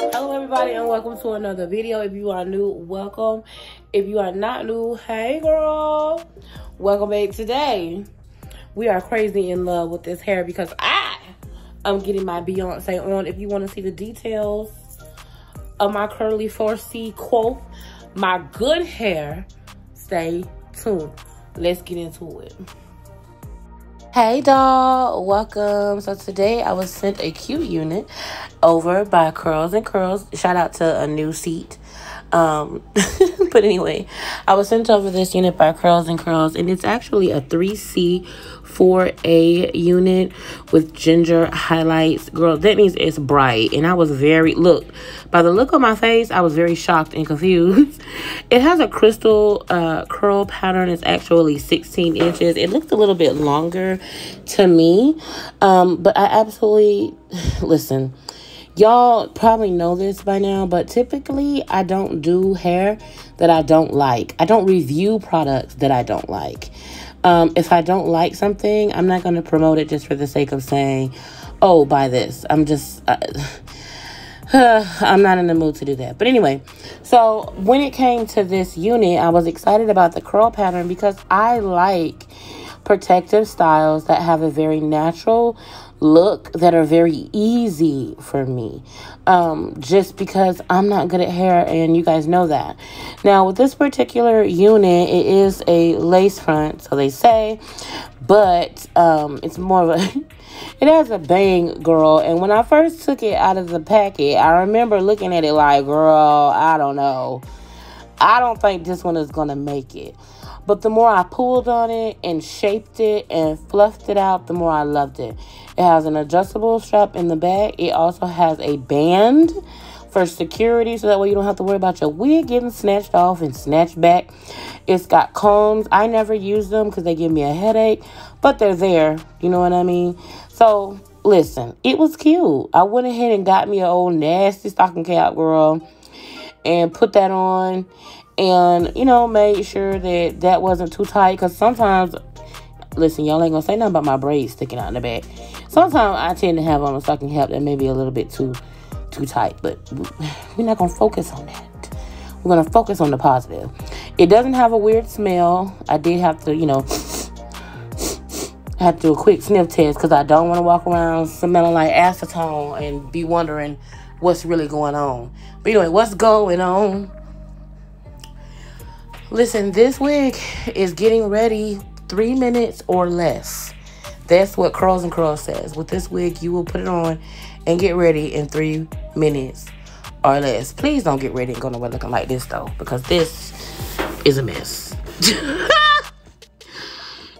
Hello everybody and welcome to another video. If you are new, welcome. If you are not new, hey girl. Welcome back today. We are crazy in love with this hair because I am getting my Beyonce on. If you want to see the details of my curly 4C quote, my good hair, stay tuned. Let's get into it. Hey doll, welcome. So today I was sent a cute unit over by Curls and Curls. Shout out to a new seat. Um, but anyway, I was sent over this unit by Curls and Curls, and it's actually a 3C 4A unit with ginger highlights. Girl, that means it's bright. And I was very, look, by the look on my face, I was very shocked and confused. it has a crystal uh, curl pattern. It's actually 16 inches. It looks a little bit longer to me. Um, but I absolutely, listen, Y'all probably know this by now, but typically I don't do hair that I don't like. I don't review products that I don't like. Um, if I don't like something, I'm not going to promote it just for the sake of saying, oh, buy this. I'm just, uh, I'm not in the mood to do that. But anyway, so when it came to this unit, I was excited about the curl pattern because I like protective styles that have a very natural look that are very easy for me um, just because I'm not good at hair and you guys know that. Now with this particular unit, it is a lace front, so they say, but um, it's more of a, it has a bang, girl. And when I first took it out of the packet, I remember looking at it like, girl, I don't know. I don't think this one is going to make it. But the more I pulled on it and shaped it and fluffed it out, the more I loved it. It has an adjustable strap in the back. It also has a band for security so that way you don't have to worry about your wig getting snatched off and snatched back. It's got combs. I never use them because they give me a headache, but they're there. You know what I mean? So listen, it was cute. I went ahead and got me an old nasty stocking cap, girl, and put that on and you know made sure that that wasn't too tight because sometimes listen y'all ain't gonna say nothing about my braids sticking out in the back. Sometimes i tend to have on a stocking cap that may be a little bit too too tight but we're not gonna focus on that. We're gonna focus on the positive. It doesn't have a weird smell. I did have to you know have to do a quick sniff test because i don't want to walk around smelling like acetone and be wondering what's really going on. But anyway what's going on Listen, this wig is getting ready three minutes or less. That's what Curls and Curls says. With this wig, you will put it on and get ready in three minutes or less. Please don't get ready and go nowhere looking like this, though, because this is a mess.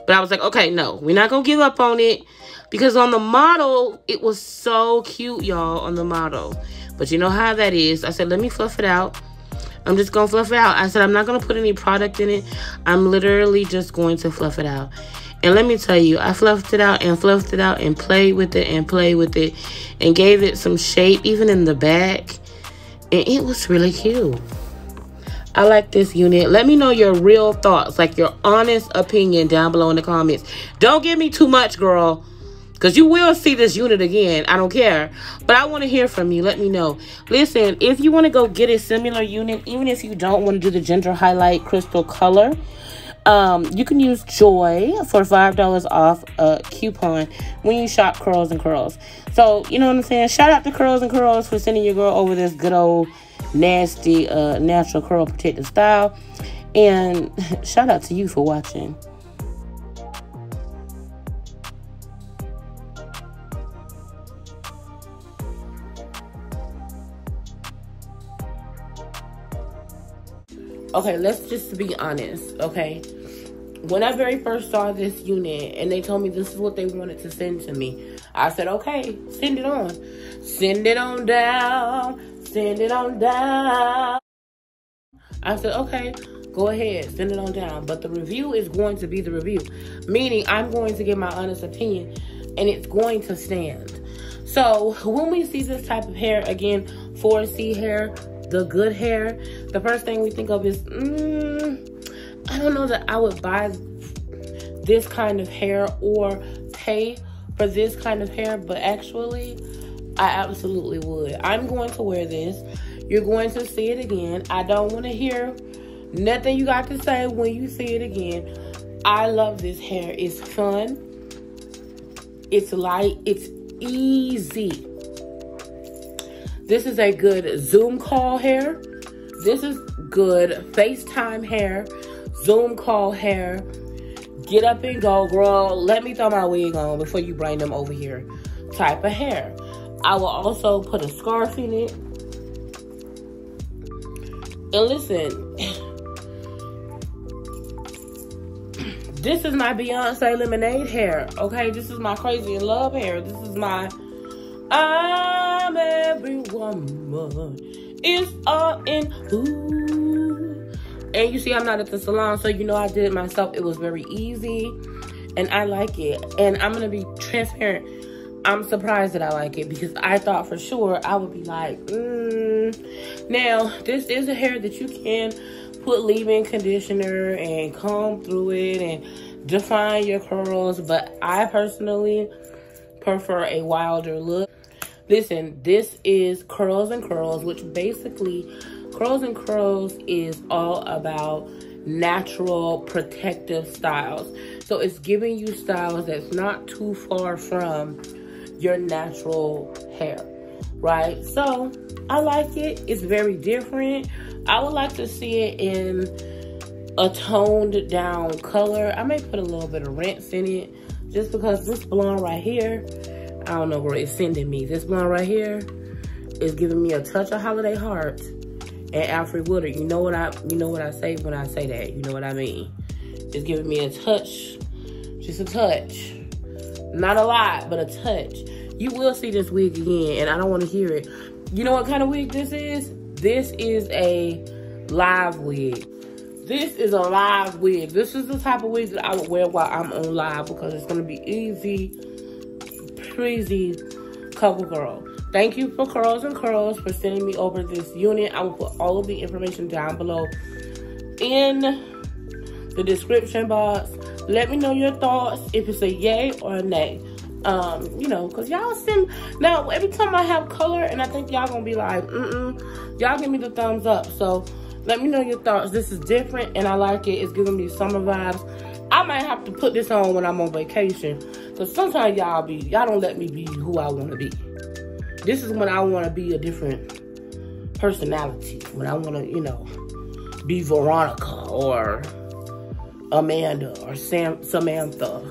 but I was like, okay, no, we're not going to give up on it because on the model, it was so cute, y'all, on the model. But you know how that is. I said, let me fluff it out I'm just going to fluff it out. I said I'm not going to put any product in it. I'm literally just going to fluff it out. And let me tell you, I fluffed it out and fluffed it out and played with it and played with it and gave it some shape even in the back. And it was really cute. I like this unit. Let me know your real thoughts, like your honest opinion down below in the comments. Don't give me too much, girl. Because you will see this unit again. I don't care. But I want to hear from you. Let me know. Listen, if you want to go get a similar unit, even if you don't want to do the ginger highlight crystal color, um, you can use Joy for $5 off a coupon when you shop Curls and Curls. So, you know what I'm saying? Shout out to Curls and Curls for sending your girl over this good old nasty uh, natural curl protective style. And shout out to you for watching. Okay, let's just be honest, okay? When I very first saw this unit and they told me this is what they wanted to send to me, I said, okay, send it on. Send it on down. Send it on down. I said, okay, go ahead, send it on down. But the review is going to be the review, meaning I'm going to give my honest opinion and it's going to stand. So when we see this type of hair, again, 4C hair, the good hair, the first thing we think of is, mm, I don't know that I would buy this kind of hair or pay for this kind of hair, but actually, I absolutely would. I'm going to wear this. You're going to see it again. I don't want to hear nothing you got to say when you see it again. I love this hair. It's fun. It's light. It's easy. This is a good Zoom call hair. This is good FaceTime hair, Zoom call hair. Get up and go, girl. Let me throw my wig on before you bring them over here type of hair. I will also put a scarf in it. And listen, this is my Beyonce lemonade hair. Okay, this is my crazy in love hair. This is my I'm every woman. It's all in. And you see, I'm not at the salon, so you know I did it myself. It was very easy, and I like it. And I'm gonna be transparent. I'm surprised that I like it because I thought for sure I would be like, mm. Now, this is a hair that you can put leave-in conditioner and comb through it and define your curls, but I personally prefer a wilder look. Listen, this is Curls and Curls, which basically, Curls and Curls is all about natural protective styles. So it's giving you styles that's not too far from your natural hair, right? So I like it. It's very different. I would like to see it in a toned down color. I may put a little bit of rinse in it just because this blonde right here, I don't know where it's sending me. This one right here is giving me a touch of Holiday Heart and Alfre Woodard. You know what I you know what I say when I say that. You know what I mean. It's giving me a touch, just a touch. Not a lot, but a touch. You will see this wig again, and I don't want to hear it. You know what kind of wig this is? This is a live wig. This is a live wig. This is the type of wig that I would wear while I'm on live because it's going to be easy, breezy, couple girl. Thank you for Curls and Curls for sending me over this unit. I will put all of the information down below in the description box. Let me know your thoughts if it's a yay or a nay. Um, you know, because y'all send, now every time I have color and I think y'all gonna be like, mm-mm, y'all give me the thumbs up. So let me know your thoughts. This is different and I like it. It's giving me summer vibes. I might have to put this on when I'm on vacation. Because sometimes y'all be, y'all don't let me be who I want to be. This is when I want to be a different personality. When I want to, you know, be Veronica or Amanda or Sam Samantha.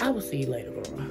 I will see you later, girl.